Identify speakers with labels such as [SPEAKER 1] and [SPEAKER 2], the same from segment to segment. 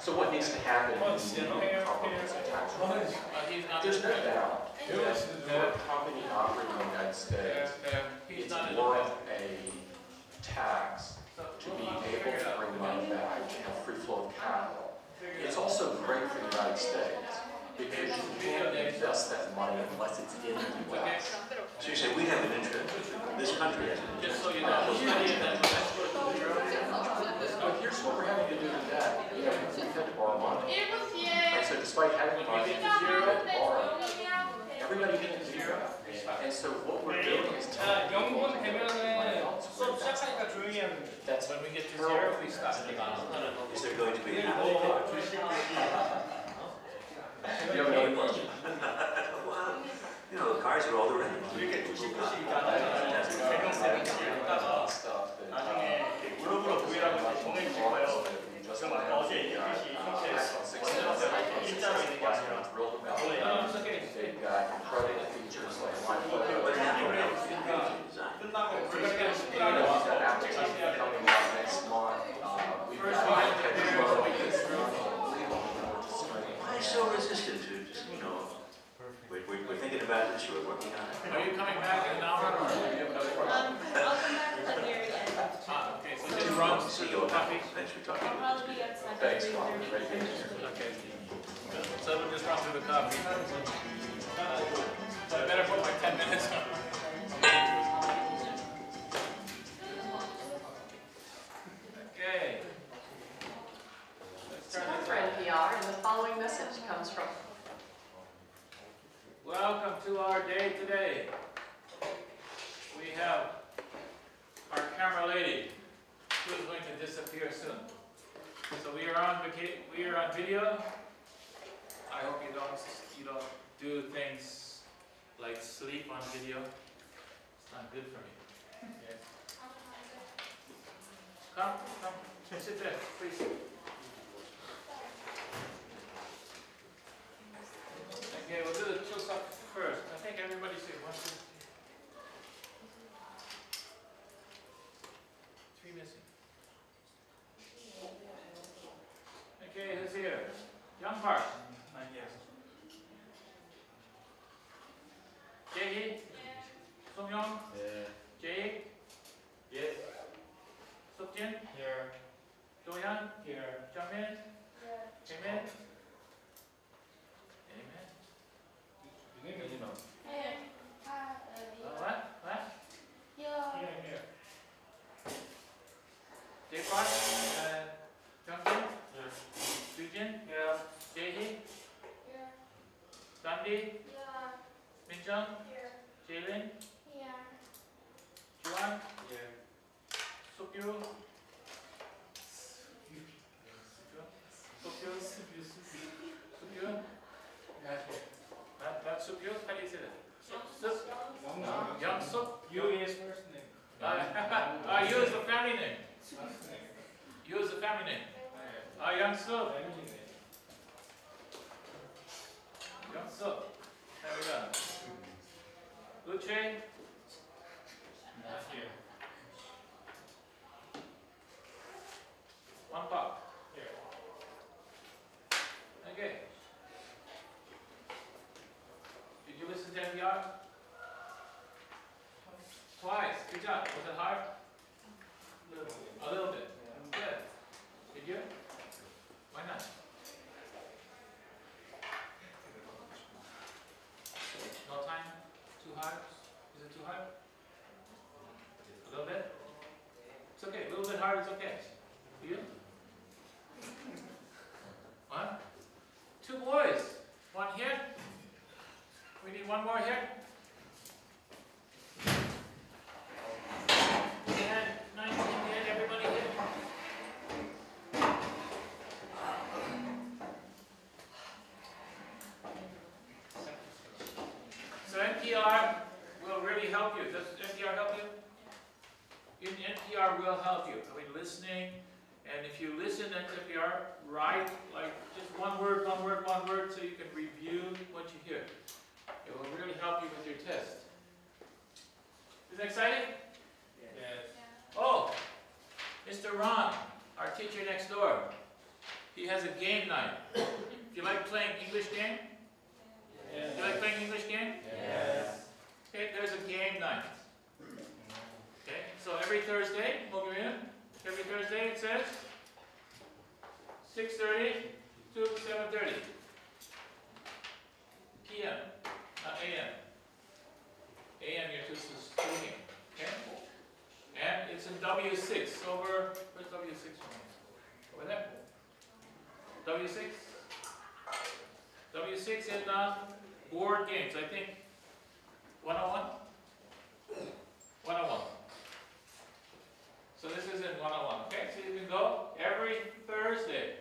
[SPEAKER 1] So what needs to happen. There's no doubt that for a company operating in the United States, it's worth a tax to be able to bring money back have free flow of capital. It's also great for the United States because you can't invest that money unless it's in the U.S.
[SPEAKER 2] So you say, we have an interest, this country has an interest.
[SPEAKER 1] But here's what we're having to do with that. We have to borrow money. And so despite having money, everybody didn't do that. And so what we're doing is telling people that's
[SPEAKER 3] when we get to zero, we stop.
[SPEAKER 2] Is there going to be an
[SPEAKER 4] 이런 거
[SPEAKER 3] dar uma
[SPEAKER 1] vez, eu vou dar uma 세명
[SPEAKER 2] 세명씩
[SPEAKER 4] 끝나고
[SPEAKER 1] 불가피한
[SPEAKER 4] 시간을
[SPEAKER 3] Are you coming back in an hour or?
[SPEAKER 1] Do you have another question?
[SPEAKER 5] Um, I'll come back at the very end.
[SPEAKER 3] Ah, okay, so
[SPEAKER 2] Two
[SPEAKER 3] just
[SPEAKER 2] wrongs,
[SPEAKER 3] run,
[SPEAKER 2] see you
[SPEAKER 3] copy.
[SPEAKER 2] Thanks for talking
[SPEAKER 5] I'll
[SPEAKER 2] about
[SPEAKER 5] probably be outside by
[SPEAKER 1] Thanks,
[SPEAKER 5] three
[SPEAKER 1] Tom.
[SPEAKER 5] thirty.
[SPEAKER 1] Great being.
[SPEAKER 3] Okay. So we'll just run through the copy. So I better put my ten minutes on. Okay. Let's turn
[SPEAKER 6] time
[SPEAKER 3] this
[SPEAKER 6] for. NPR, and the following message comes from
[SPEAKER 3] Welcome to our day today. We have our camera lady, who is going to disappear soon. So we are on we are on video. I hope you don't, you don't do things like sleep on video. It's not good for me. Okay. Come, come, sit there, please. Okay, we'll do the up first. I think everybody should want word, one word, one word, so you can review what you hear. It will really help you with your test. Is that exciting? Yes. yes. Oh, Mr. Ron, our teacher next door, he has a game night. If you like playing English game, Yes. Do you like playing English game? Yes. Okay, there's a game night. Okay, so every Thursday, we'll go in. Every Thursday it says six thirty to seven thirty. PM, not AM. AM you're just streaming, okay? And it's in W six, over, where's W six from? Over there? W six? W six in, uh, board games, I think, one oh one? One oh one. So this is in one oh one, okay? So you can go every Thursday.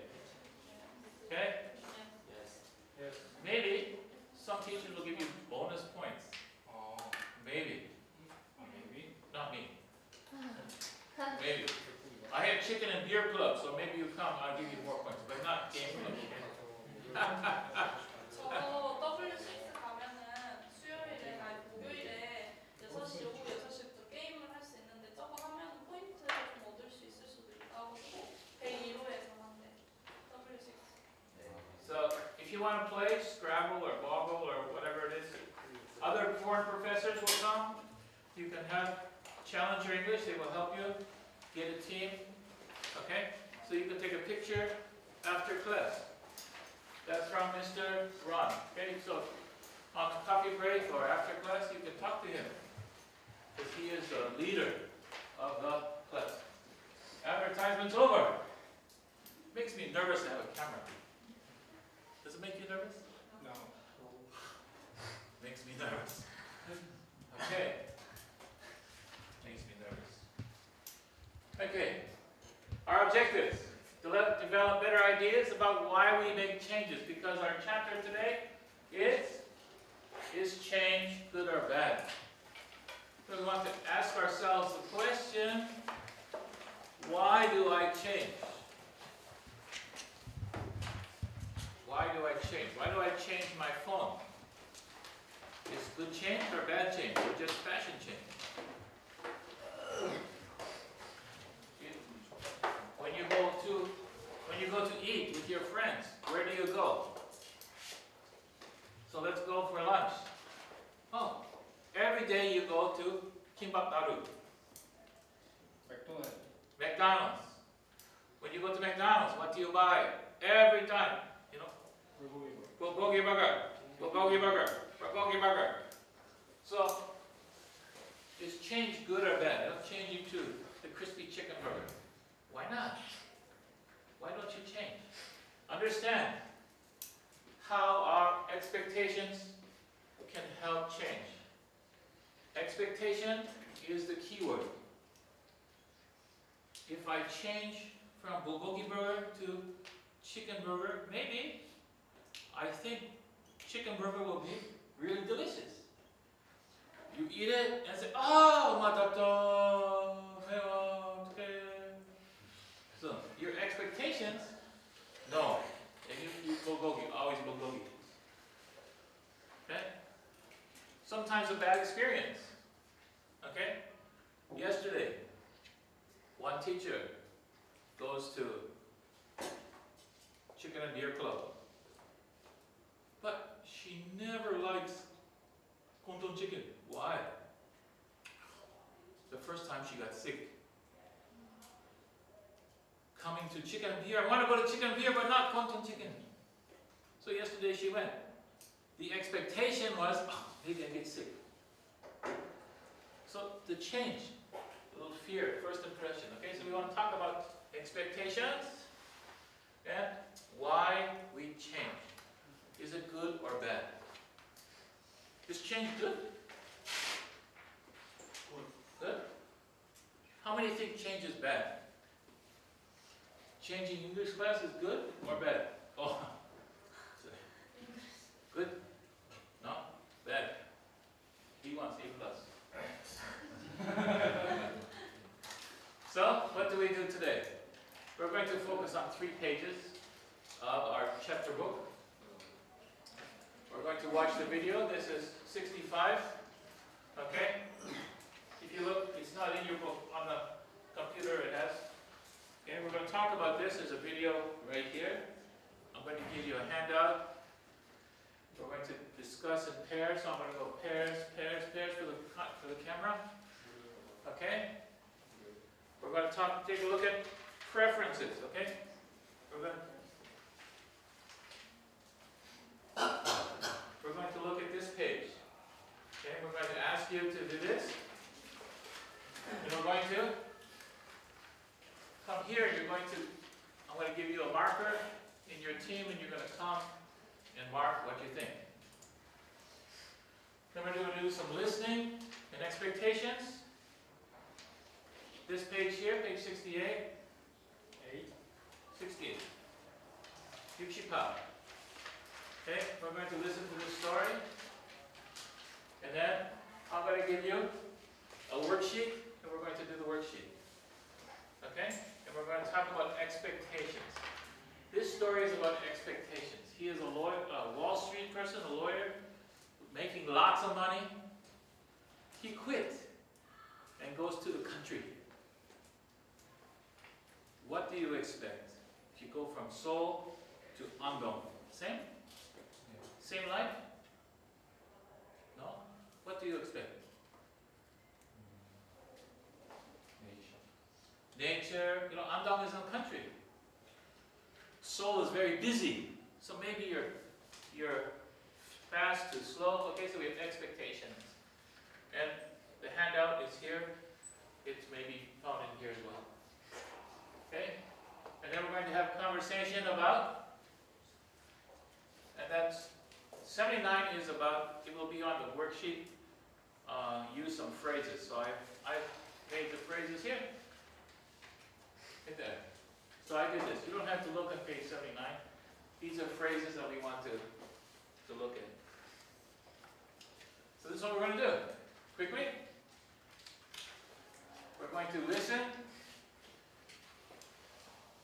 [SPEAKER 3] Me nervous to have a camera. Does it make you nervous?
[SPEAKER 4] No.
[SPEAKER 3] Makes me nervous. Okay. Makes me nervous. Okay. Our objectives, to let, develop better ideas about why we make changes, because our chapter today is, is change good or bad? So we want to ask ourselves the question, why do I change? Why do I change? Why do I change my phone? Is good change or bad change or just fashion change? When you go to when you go to eat with your friends, where do you go? So let's go for lunch. Oh, every day you go to Kimbap
[SPEAKER 4] Nara. McDonald's.
[SPEAKER 3] McDonald's. When you go to McDonald's, what do you buy? Every time. Kokogi burger, Kokogi burger, Kokogi burger. So, is change good or bad? I'll change you to the crispy chicken burger. Why not? Why don't you change? Understand how our expectations can help change. Expectation is the key word. If I change from bulgogi burger to chicken burger, maybe I think chicken burger will be really delicious. You eat it and say, oh, 맛없다, 매워, 어떡해. So, your expectations, no. And you eat bulgogi, always bulgogi. Okay? Sometimes a bad experience. Okay? Yesterday, one teacher goes to chicken and beer club. She never likes Wonton chicken. Why? The first time she got sick. Coming to chicken beer, I want to go to chicken beer, but not Wonton chicken. So yesterday she went. The expectation was, oh, maybe I get sick. So the change, a little fear, first impression. Okay, so we want to talk about expectations and why we change. Is it good or bad? Is change good? Good? How many think change is bad? Changing English class is good or bad? Oh. Good? No? Bad? He wants A plus. so, what do we do today? We're going to focus on three pages of our chapter book. We're going to watch the video. This is 65. Okay? If you look, it's not in your book. On the computer, it has Okay, we're going to talk about this. as a video right here. I'm going to give you a handout. We're going to discuss in pairs, so I'm going to go pairs, pairs, pairs for the, for the camera. Okay? We're going to talk, take a look at preferences, okay? We're going, we're going to look at this page. Okay, we're going to you to do this. And we're going to come here, you're going to, I'm going to give you a marker in your team and you're going to come and mark what you think. Then we're going to do some listening and expectations. This page here, page 68. Eight. 68. Yukshipa. Okay, we're going to listen to this story. And then I'm going to give you a worksheet, and we're going to do the worksheet. Okay? And we're going to talk about expectations. This story is about expectations. He is a lawyer, a Wall Street person, a lawyer, making lots of money. He quit and goes to the country. What do you expect? If you go from Seoul to Andong, same? Same life? What do you expect? Nature, you know, Andong is a country. Seoul is very busy, so maybe you're, you're fast to slow. Okay, so we have expectations. And the handout is here. It's maybe found in here as well. Okay? And then we're going to have conversation about, and that's, 79 is about, it will be on the worksheet, uh, use some phrases. So I, I made the phrases here. Right there. So I did this. You don't have to look at page 79. These are phrases that we want to, to look at. So this is what we're going to do. Quickly. We're going to listen.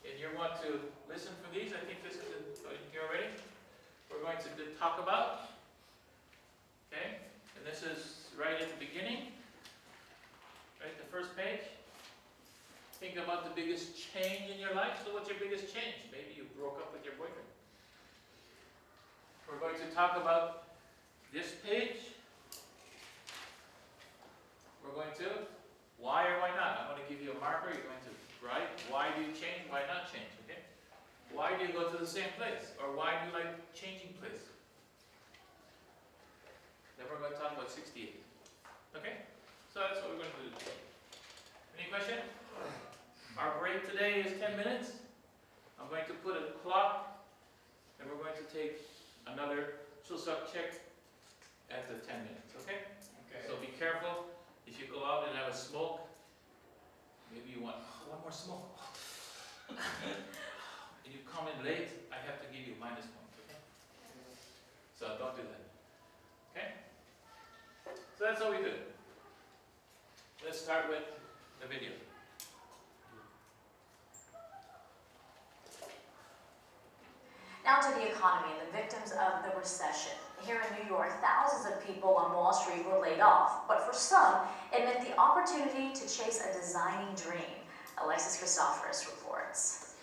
[SPEAKER 3] And you want to listen for these. I think this is in in here already. We're going to do- talk about. Okay? And this is right at the beginning. Right, the first page. Think about the biggest change in your life. So what's your biggest change? Maybe you broke up with your boyfriend. We're going to talk about this page. We're going to why or why not. I'm going to give you a marker. You're going to write why do you change, why not change, okay? Why do you go to the same place? Or why do you like changing place? Then we're going to talk about 68. Okay? So that's what we're going to do today. Any question? Today is 10 minutes. I'm going to put a clock, and we're going to take another Chuseok check at the 10 minutes, okay? So be careful, if you go out and have a smoke, maybe you want "Oh, one more smoke. and you come in late, I have to give you minus points, okay? So don't do that, okay? So that's all we do. Let's start with the video.
[SPEAKER 7] Now to the economy and the victims of the recession. Here in New York, thousands of people on Wall Street were laid off, but for some, it meant the opportunity to chase a designing dream. Alexis Christoforous reports.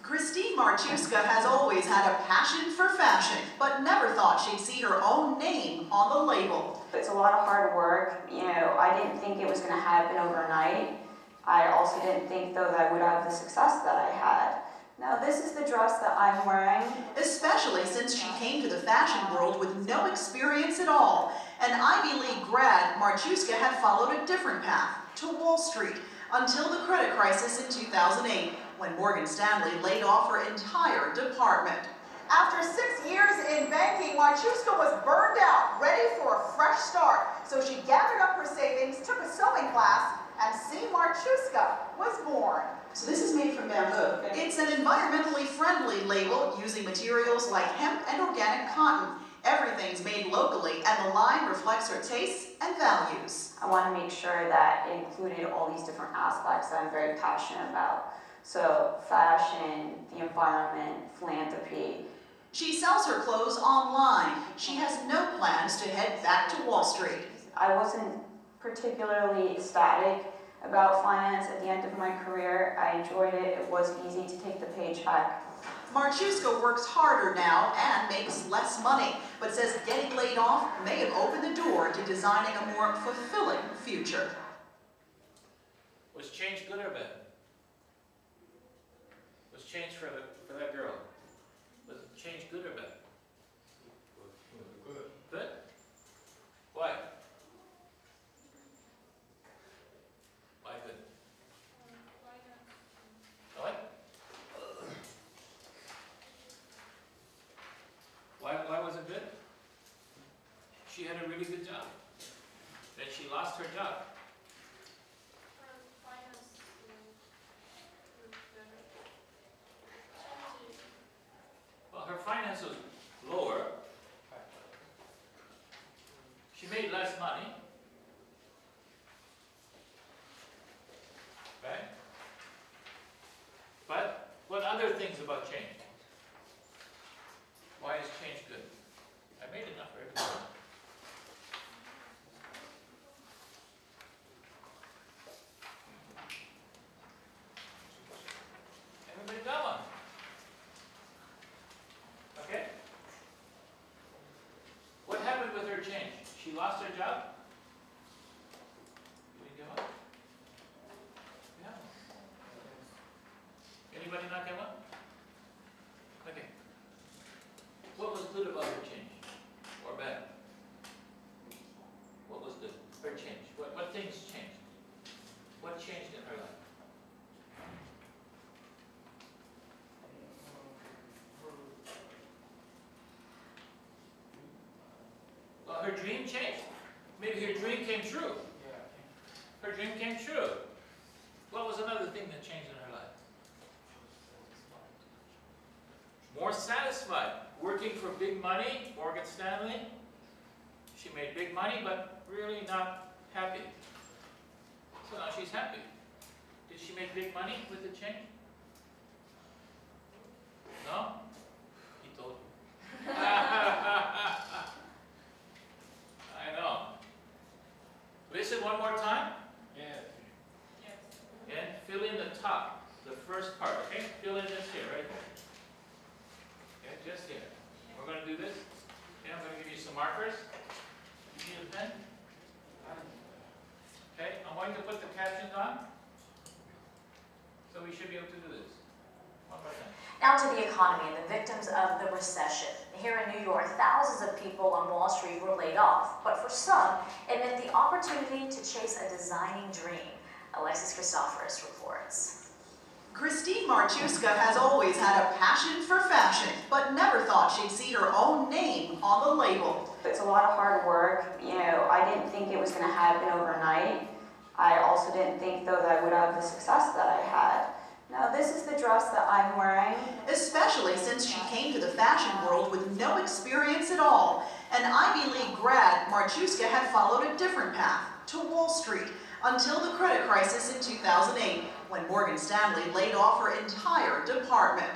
[SPEAKER 8] Christine Marchuska has always had a passion for fashion, but never thought she'd see her own name on the label.
[SPEAKER 9] It's a lot of hard work. You know, I didn't think it was going to happen overnight. I also didn't think, though, that I would have the success that I had. Now, this is the dress that I'm wearing.
[SPEAKER 8] Especially since she came to the fashion world with no experience at all. An Ivy League grad, Marchuska had followed a different path, to Wall Street, until the credit crisis in 2008, when Morgan Stanley laid off her entire department.
[SPEAKER 10] After six years in banking, Marchuska was burned out, ready for a fresh start. So she gathered up her savings, took a sewing class, and C. Marchuska was born.
[SPEAKER 8] So this is made from bamboo. It's an environmentally friendly label using materials like hemp and organic cotton. Everything's made locally and the line reflects her tastes and values.
[SPEAKER 9] I want to make sure that it included all these different aspects that I'm very passionate about. So, fashion, the environment, philanthropy.
[SPEAKER 8] She sells her clothes online. She has no plans to head back to Wall Street.
[SPEAKER 9] I wasn't particularly ecstatic about finance at the end of my career. I enjoyed it. It was easy to take the paycheck.
[SPEAKER 8] Marchuska works harder now and makes less money, but says getting laid off may have opened the door to designing a more fulfilling future.
[SPEAKER 3] Was change good or bad? Was change for the, for that girl? Was it change good or bad?
[SPEAKER 1] Good.
[SPEAKER 3] Good? Why? Why good? What? Why, why was it good? A really good job. Then she lost her job. Well, her finance was lower. She made less money. Right? But what other things about change? Why is change good? I made enough for everybody. Everybody got one? Okay? What happened with her change? She lost her job? Did we give up? Yeah. Anybody not get one? Okay. What was good about her change? Or bad? What was good? Her change? What, what things changed? What changed in her life? Well, her dream changed. Maybe her dream came true. Her dream came true. What was another thing that changed in her life? More satisfied. Working for big money, Morgan Stanley. She made big money, but really not happy. So now she's happy. Did she make big money with the change? No? He told you. I know. Listen one more time.
[SPEAKER 4] Yes.
[SPEAKER 3] And fill in the top, the first part, okay? Fill in this here, right here. Okay, just here. We're gonna do this. Okay, I'm gonna give you some markers. You need a pen? Okay, I'm going to put the captions on. So we should be able to do this.
[SPEAKER 7] Now to the economy and the victims of the recession. Here in New York, thousands of people on Wall Street were laid off, but for some, it meant the opportunity to chase a designing dream. Alexis Christoforous reports.
[SPEAKER 8] Christine Marchuska has always had a passion for fashion, but never thought she'd see her own name on the label.
[SPEAKER 9] It's a lot of hard work. You know, I didn't think it was going to happen overnight. I also didn't think, though, that I would have the success that I had. Now, this is the dress that I'm wearing.
[SPEAKER 8] Especially since she came to the fashion world with no experience at all. An Ivy League grad, Marchuska had followed a different path, to Wall Street, until the credit crisis in 2008, when Morgan Stanley laid off her entire department.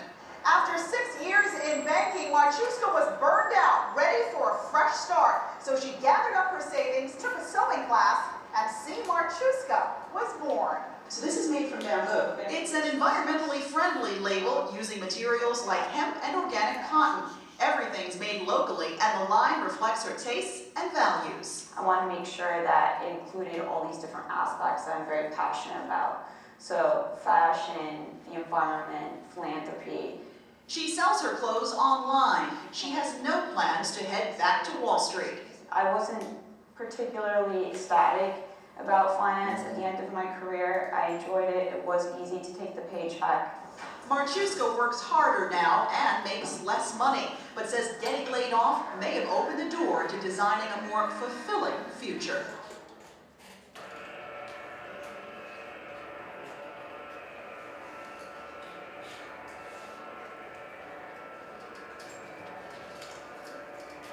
[SPEAKER 10] After six years in banking, Marchuska was burned out, ready for a fresh start. So she gathered up her savings, took a sewing class, and C. Marchuska was born.
[SPEAKER 8] So this is made from bamboo. It's an environmentally friendly label using materials like hemp and organic cotton. Everything's made locally and the line reflects her tastes and values.
[SPEAKER 9] I want to make sure that it included all these different aspects that I'm very passionate about. So, fashion, the environment, philanthropy.
[SPEAKER 8] She sells her clothes online. She has no plans to head back to Wall Street.
[SPEAKER 9] I wasn't particularly ecstatic about finance at the end of my career. I enjoyed it. It was easy to take the paycheck.
[SPEAKER 8] Marchuska works harder now and makes less money, but says getting laid off may have opened the door to designing a more fulfilling future.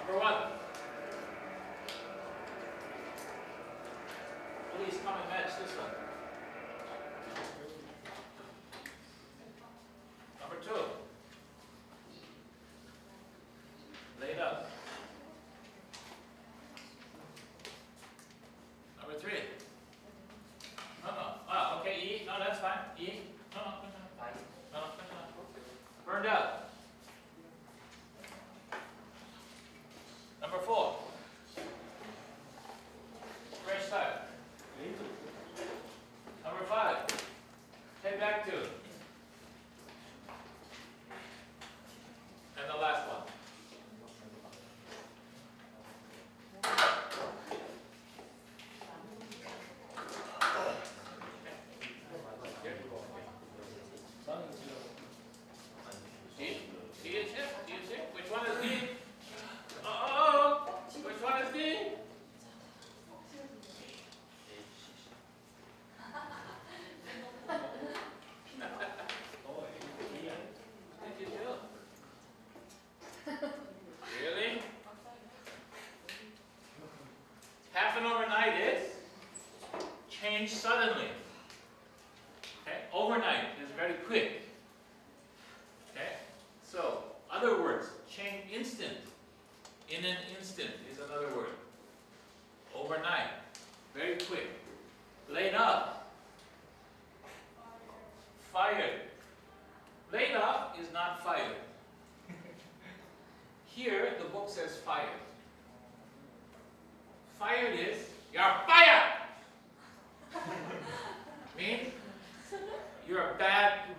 [SPEAKER 3] Number one. Please come and match this one.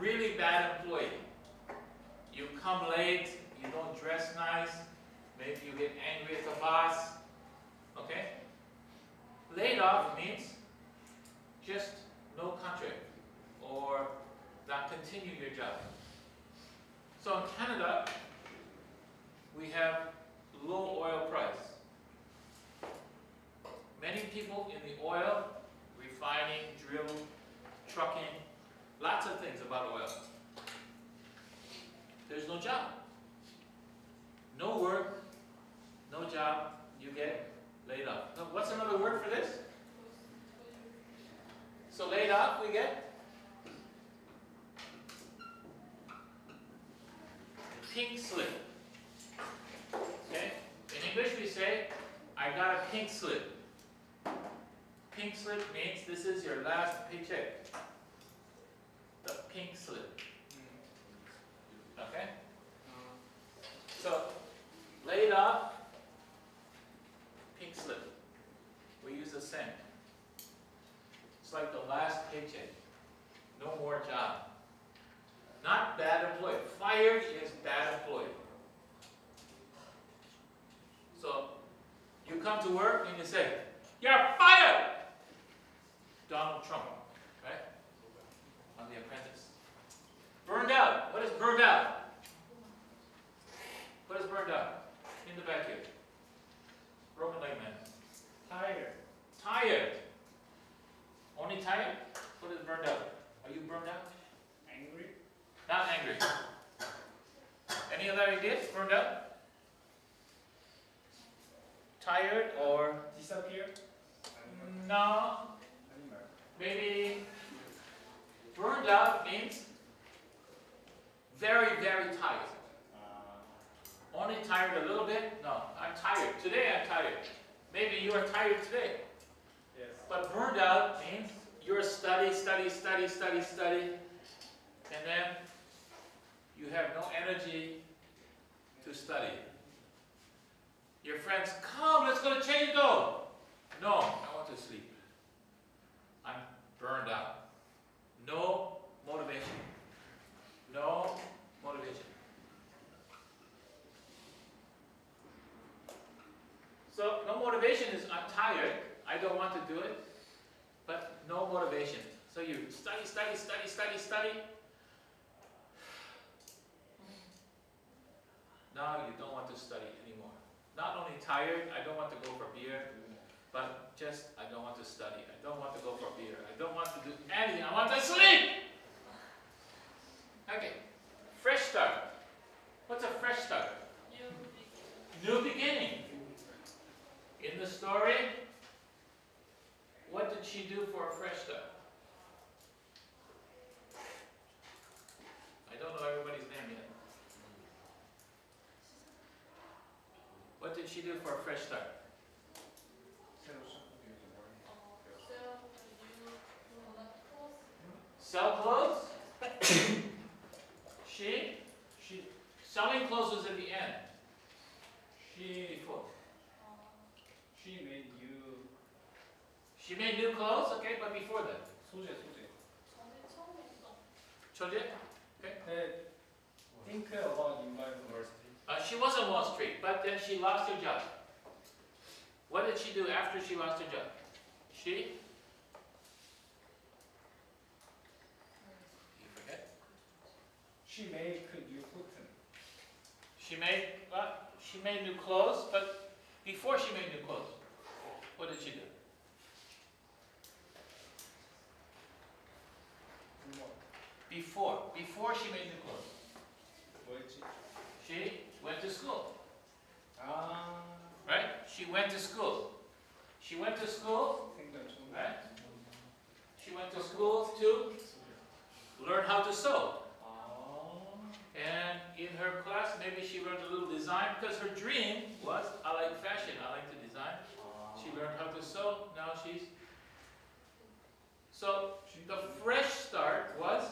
[SPEAKER 3] Really bad employee. You come late, you don't dress nice, maybe you get angry at the boss, okay? Laid off means just no contract or not continue your job. So in Canada, we have low oil price. Many people in the oil, refining, drill, trucking, lots of things about oil. There's no job. No work, no job, you get laid off. Now, what's another word for this? So laid off, we get pink slip. Okay? In English we say, I got a pink slip. Pink slip means this is your last paycheck. Pink slip. Okay? So, laid off, pink slip. We use the same. It's like the last paycheck. No more job. Not bad employee. Fired is bad employee. So, you come to work and you say, You're fired! Donald Trump, right? On The Apprentice. Burned out. What is burned out? What is burned out? In the back here. Broken leg man.
[SPEAKER 4] Tired.
[SPEAKER 3] Tired. Only tired? What is burned out? Are you burned out?
[SPEAKER 4] Angry.
[SPEAKER 3] Not angry. Any other ideas? Burned out? Tired or
[SPEAKER 4] Disappear.
[SPEAKER 3] No? Maybe burned out means very, very tired. Only tired a little bit? No, I'm tired. Today I'm tired. Maybe you are tired today.
[SPEAKER 4] Yes.
[SPEAKER 3] But burned out means you're study, study, study, study, study, and then you have no energy to study. Your friends, come, let's go to Cheto. No, to sleep. I'm burned out. No motivation. No motivation. So no motivation is I'm tired. I don't want to do it, but no motivation. So you study, study, study, study, study. Now you don't want to study anymore. Not only tired, I don't want to go for beer, but just I don't want to study. I don't want to go for beer. I don't want to do anything. I want to sleep. Okay, fresh start. What's a fresh start? New beginning. In the story, what did she do for a fresh start? I don't know everybody's name yet. What did she do for a fresh start? she lost her job. What did she do after she lost her job? She? You forget?
[SPEAKER 4] She made could you.
[SPEAKER 3] She made well, she made new clothes, but before she made new clothes, what did she do? Before, before she made new clothes. She went to school.
[SPEAKER 4] Ah.
[SPEAKER 3] Right? She went to school. She went to school. Right? She went to school to learn how to sew. And in her class, maybe she learned a little design because her dream was, I like fashion, I like to design. She learned how to sew, now she's... So the fresh start was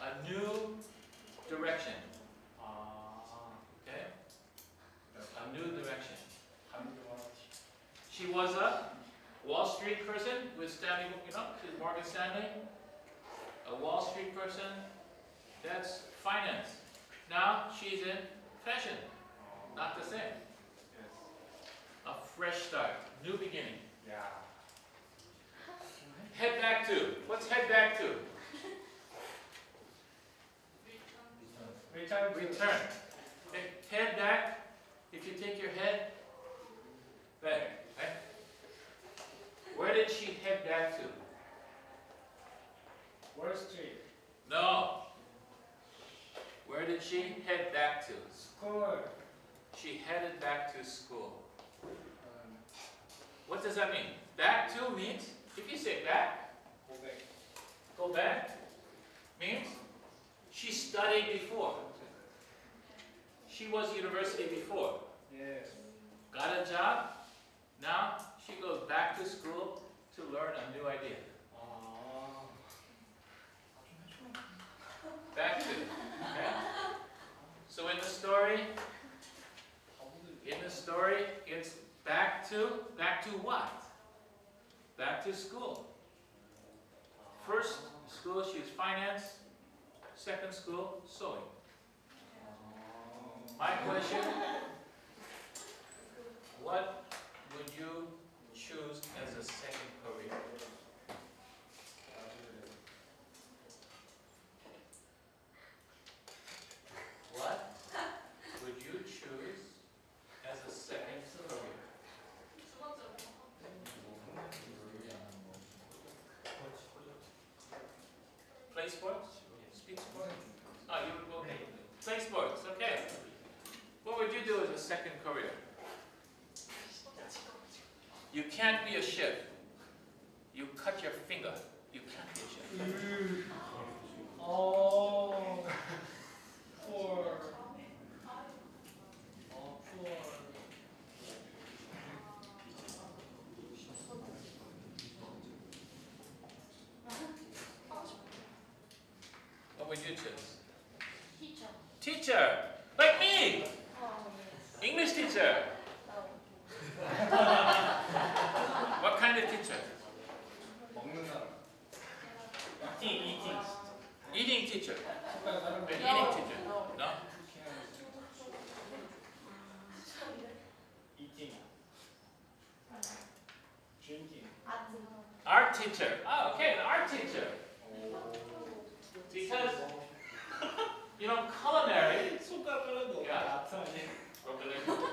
[SPEAKER 3] a new direction. Was a Wall Street person with Stanley, you know, she's Morgan Stanley. A Wall Street person, that's finance. Now she's in fashion, not the same.
[SPEAKER 4] Yes.
[SPEAKER 3] A fresh start, new beginning.
[SPEAKER 4] 야.
[SPEAKER 3] Head back to. What's head back to?
[SPEAKER 4] Return.
[SPEAKER 3] Return. Okay, head back. If you take your head back, right? Where did she head back to?
[SPEAKER 4] Where is she?
[SPEAKER 3] No. Where did she head back to?
[SPEAKER 4] School.
[SPEAKER 3] She headed back to school.
[SPEAKER 4] Um,
[SPEAKER 3] what does that mean? Back to means, if you say back,
[SPEAKER 4] go back.
[SPEAKER 3] Go back means she studied before. She was university before.
[SPEAKER 4] Yes.
[SPEAKER 3] Got a job. Now she goes back to school to learn a new idea.
[SPEAKER 4] 아.
[SPEAKER 3] Back to, okay? So in the story, in the story, it's back to, back to what? Back to school. First school, she was finance. Second school, sewing. My question, what would you choose as a second career? What would you choose as a second career? Play sports? Speak sports? Oh, ah, you okay. Play sports, okay. What would you do as a second career? You can't be a ship. You cut your Sorry.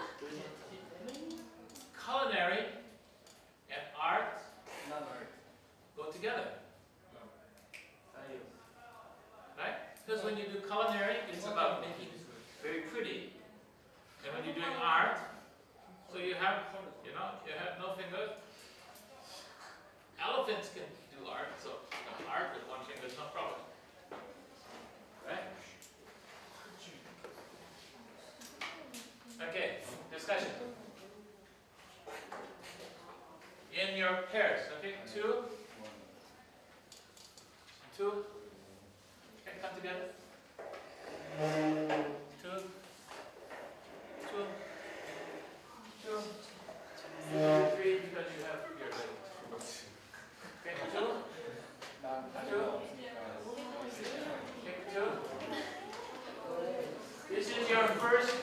[SPEAKER 3] your first.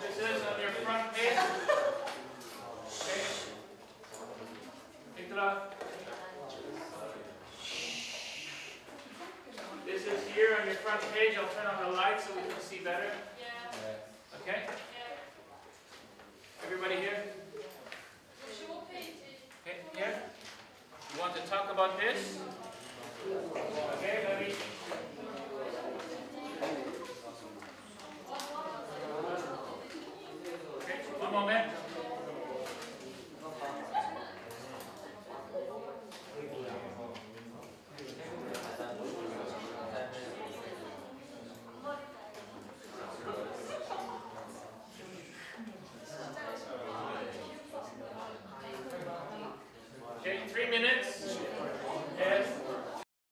[SPEAKER 3] This is on your front page. Okay. Ikra. This is here on your front page. I'll turn on the light so we can see better.
[SPEAKER 5] Yeah.
[SPEAKER 3] Okay?
[SPEAKER 5] Yeah.
[SPEAKER 3] Everybody here? Okay, here? You want to talk about this?